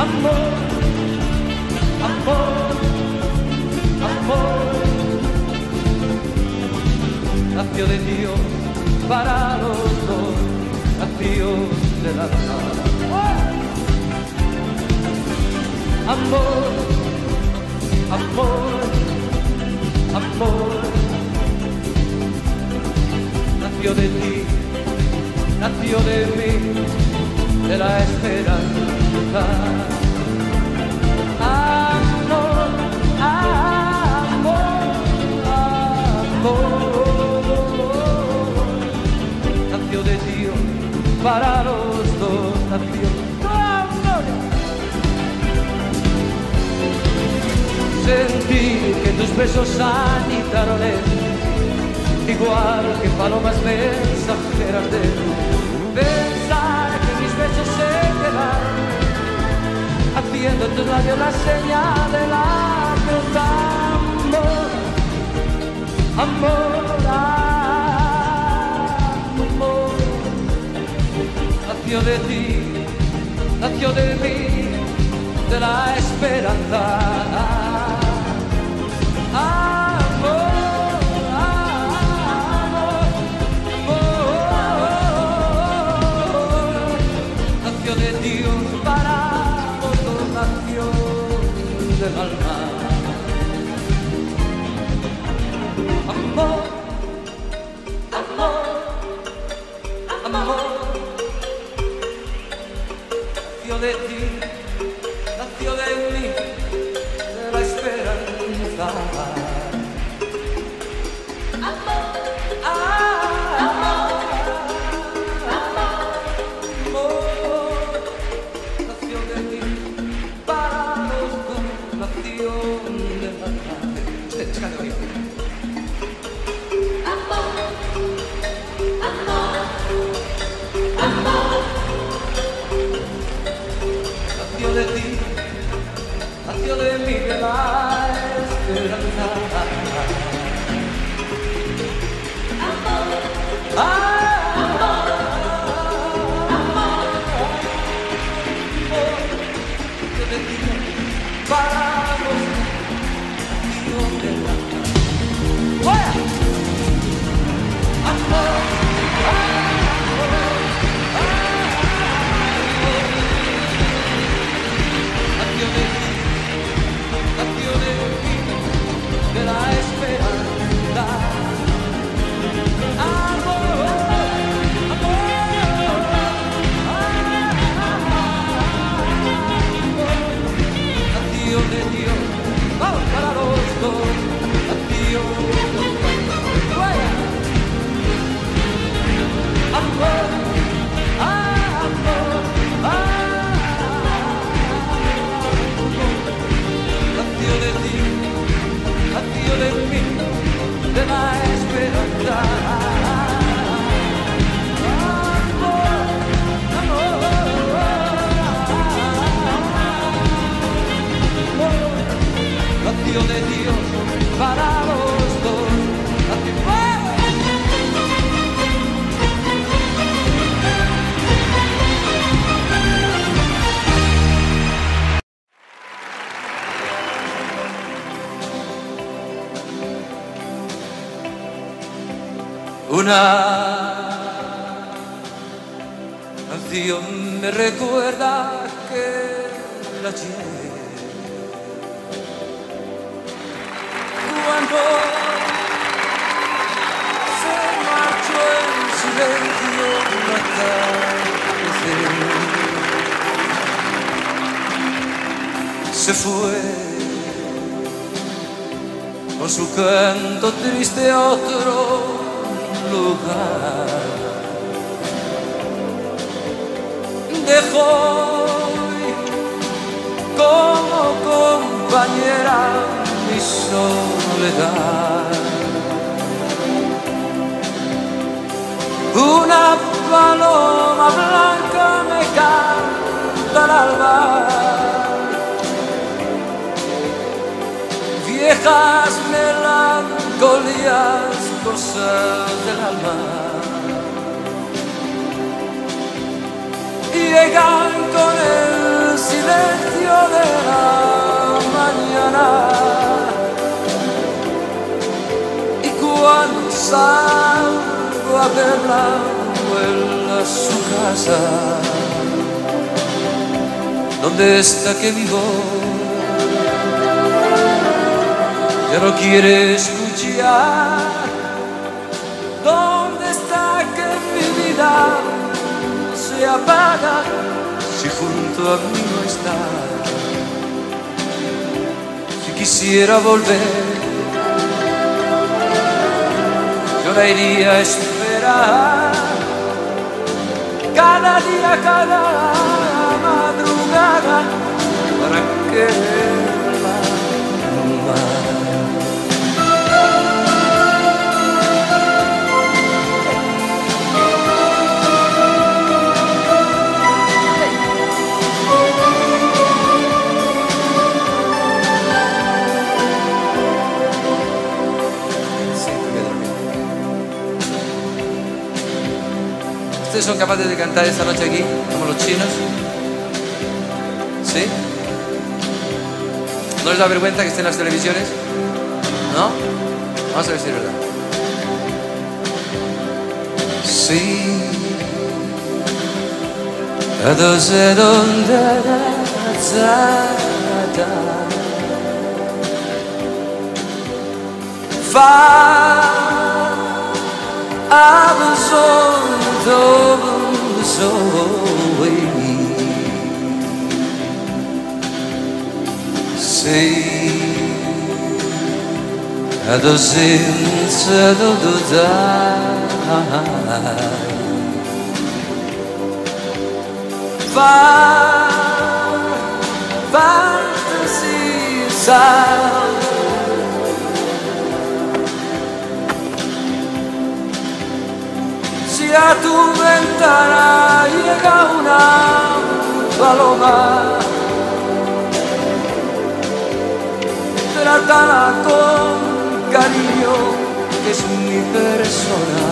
amor, amor, amor. Nació de Dios para los dos, nació de la ¡Oh! Amor, amor, amor. Nació de ti, nació de mí, de la esperanza. amor. Nació de Dios para los dos, nació. Sentir que tus besos sanitaron él, igual que palomas mensajeras de Pensar que mis besos se quedaron, haciendo tus labios la señal de la cruzada amor, amor, nació de ti, nació de mí, de la esperanza. Para de Una canción me recuerda que la ayer cuando se marchó en silencio la atardecer. se fue con su canto triste otro lugar. Dejó como compañera mi soledad. Una paloma blanca me canta al alba. viejas melancolías, cosas del alma. Llegan con el silencio de la mañana. Y cuando salgo a verla, vuelve a su casa. ¿Dónde está que vivo? ya no quiere escuchar. Se apaga si junto a mí no está? Si quisiera volver, yo la iría a esperar. Cada día, cada madrugada, para que son capaces de cantar esta noche aquí, como los chinos? ¿Sí? ¿No les da vergüenza que estén en las televisiones? ¿No? Vamos a ver si es verdad. Sí. so, so away. Sei a doença do dudar Vá, vá, se salve A tu ventana llega una paloma, trátala con cariño, que es mi persona.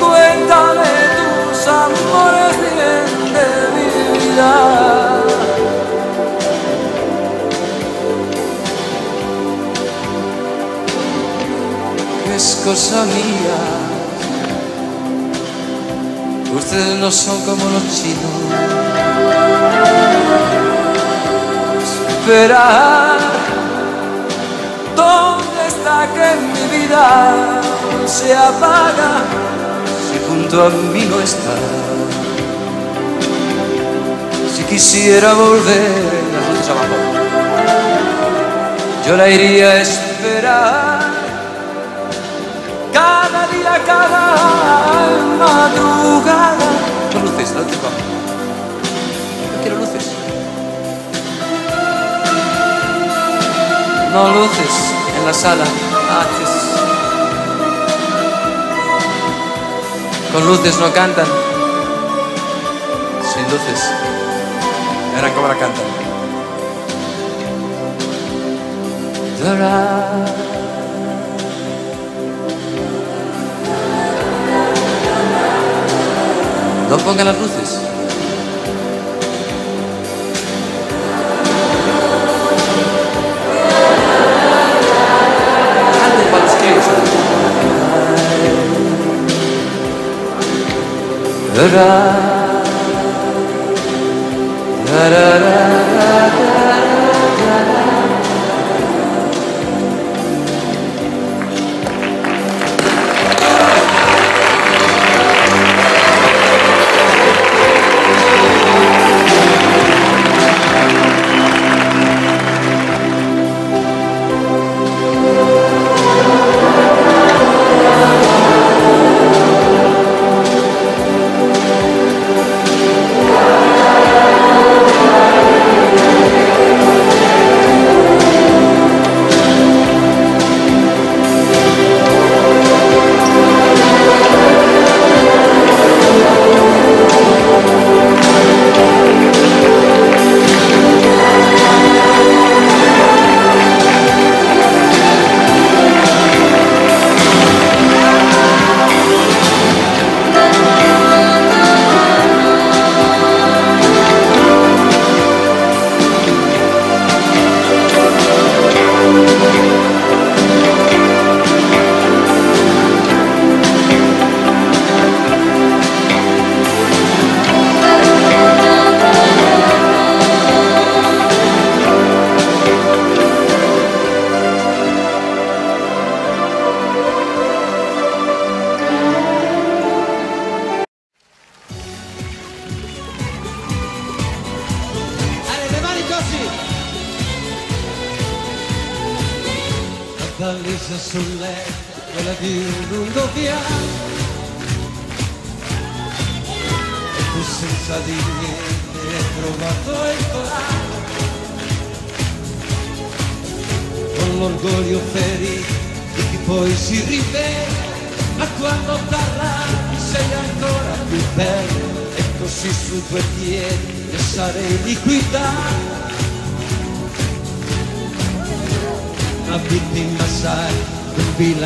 Cuéntame tus amores bien de mi vida. Es cosa mía. Ustedes no son como los chinos. Esperar, ¿dónde está que mi vida se apaga si junto a mí no está? Si quisiera volver, yo la iría a esperar día, cada madrugada. No luces, no luces. No quiero luces. No luces en la sala. Haces. Con luces no cantan. Sin luces. Verán cómo la cantan. Pongan las luces. Canten para los críos.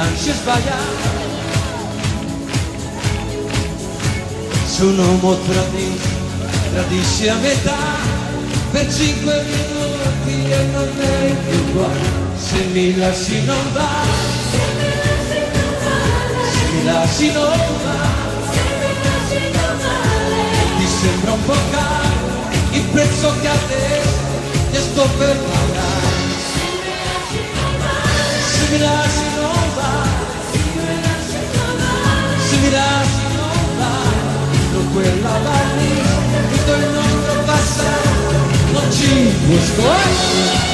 Un bilancio sbagliato Se un uomo tradisce, tradisce a metà. Per cinque minuti e non è più qua. Se mi lasci non va, se mi lasci non va, ti sembra un po' caro il prezzo che adesso ti sto per pagare. Se mi lasci finirà non va, non quella vanni tutto il nostro passato non ci può scorrere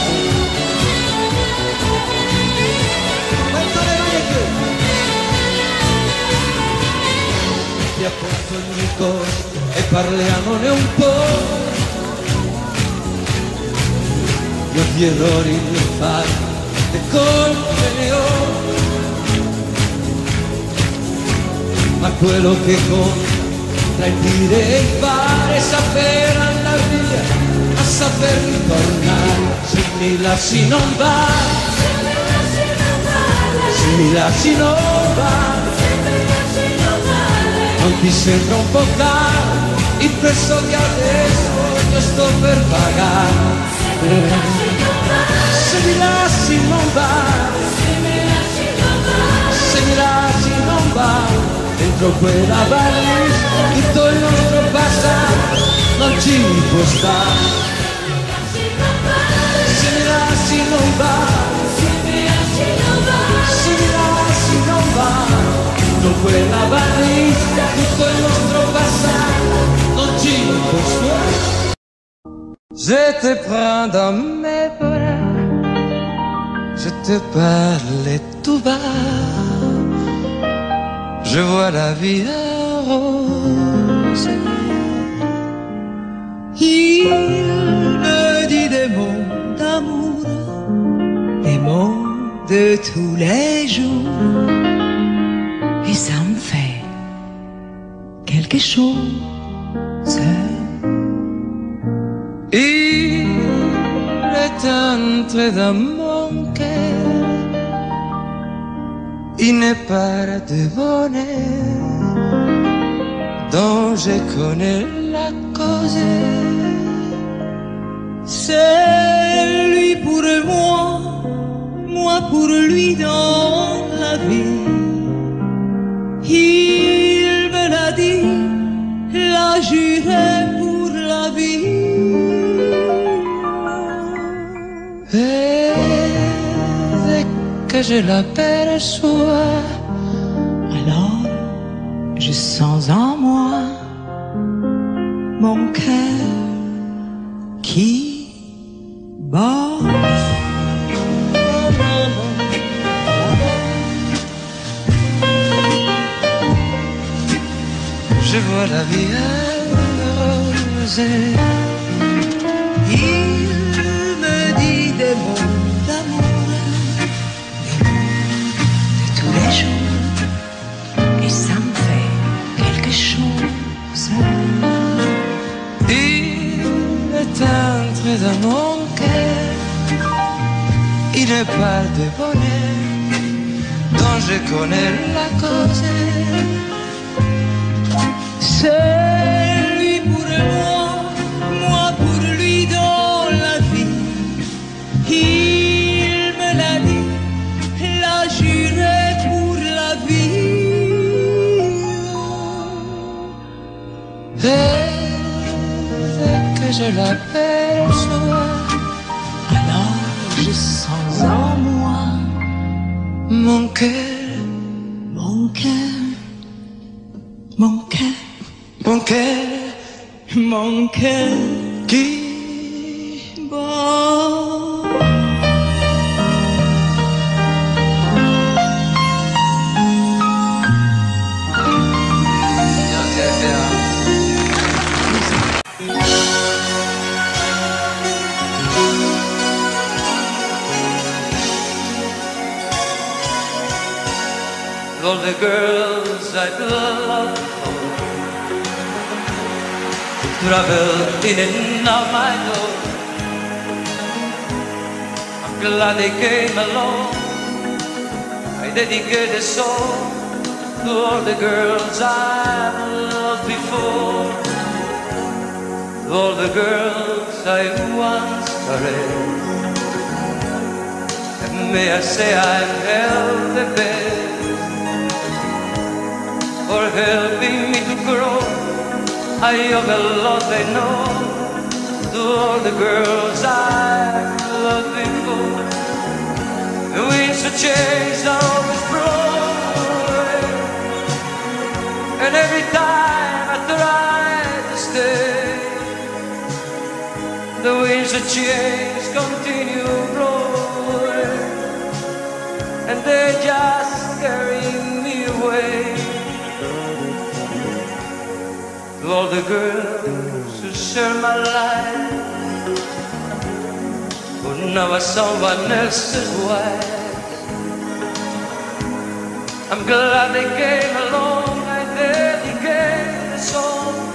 a posto ogni cosa e parliamone un po' io di errori ne fai, le colpe ne ho. Ma quello che conta tra il dire e il fare è saper andare via, a saper ritornare. Se mi lasci non va, se mi lasci non va. Non ti sembra un po' caro il prezzo che adesso io sto per pagare? Se mi lasci non va, dentro quella valigia tutto il nostro passato non ci può stare. Se mi lasci non va, se mi lasci non va, dentro quella valigia tutto il nostro passato non ci può. Je te prends dans mes bras, je te parle tout bas, je vois la vie rose. Il me dit des mots d'amour, des mots de tous les jours. Et ça me fait quelque chose. Il est entré dans mon cœur, n'est pas de bonheur dont je connais la cause. C'est lui pour moi, moi pour lui dans la vie. Il me l'a dit, l'a juré pour la vie. Et que je l'aperçois, Alors, je sens en moi mon cœur qui bat. je vois la vie rose. Dans mon cœur, il est pas de bonheur dont je connais la cause. C'est lui pour moi je l'aperçois, Alors je sens en moi. Mon cœur, mon cœur, mon cœur, mon cœur mon cœur qui travel in and out my door. I'm glad they came along. I dedicate a song to all the girls I've loved before. before. All the girls I once caressed. And may I say I'm held the best for helping me to grow. I owe a lot they know to all the girls I loved before. The winds of change always blow away. And every time I try to stay, the winds of change continue blowing, and they just carry me away. To all the girls who share my life, who now are someone else's wife. I'm glad they came along. I dedicate a song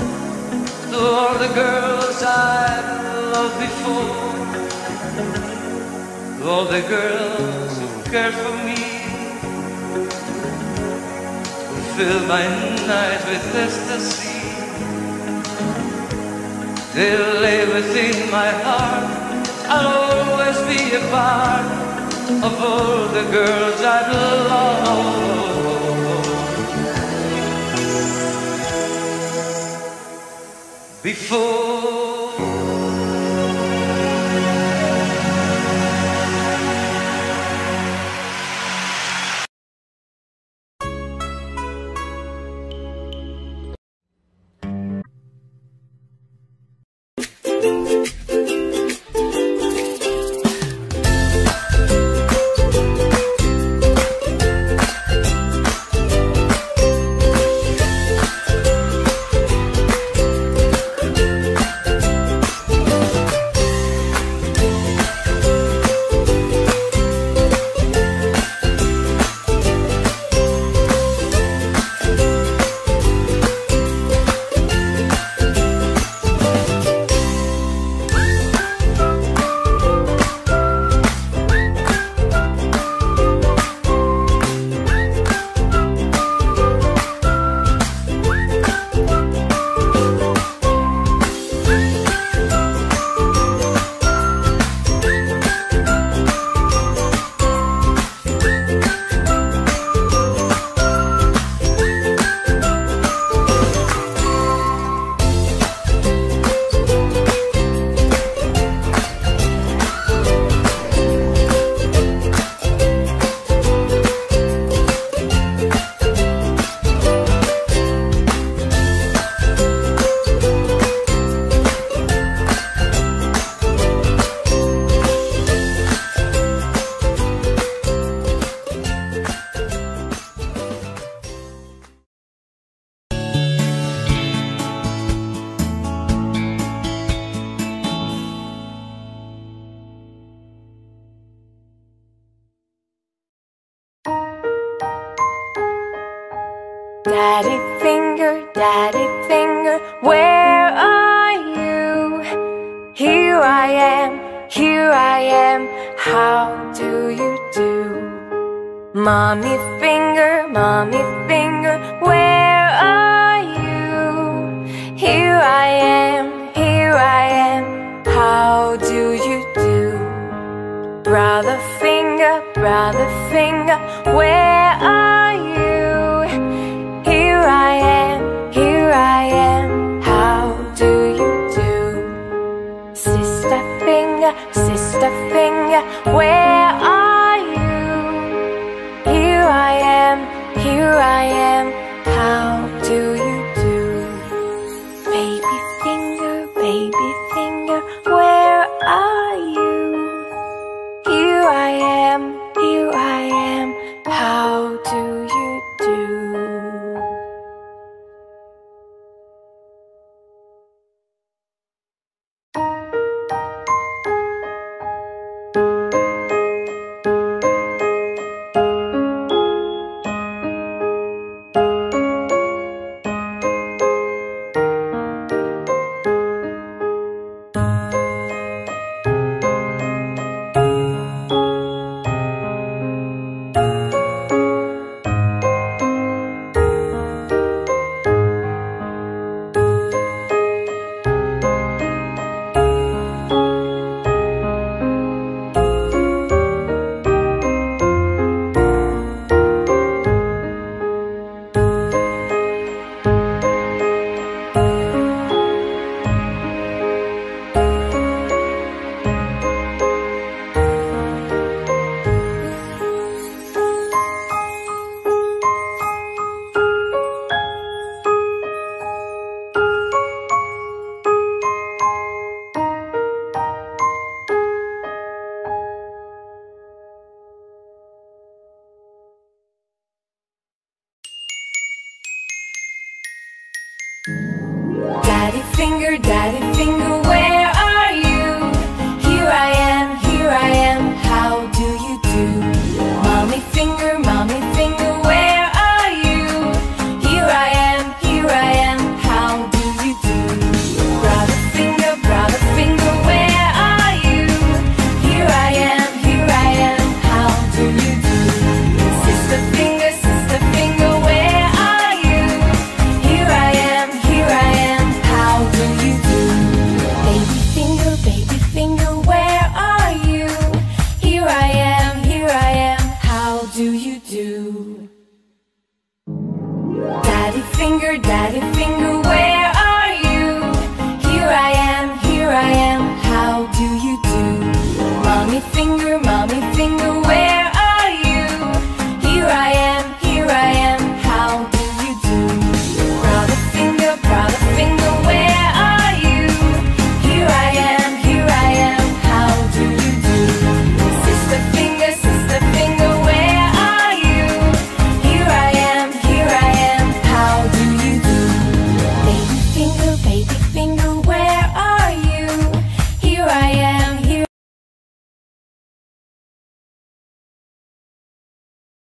to all the girls I've loved before, to all the girls who cared for me, who filled my nights with ecstasy. They lay within my heart. I'll always be a part of all the girls I've loved. Before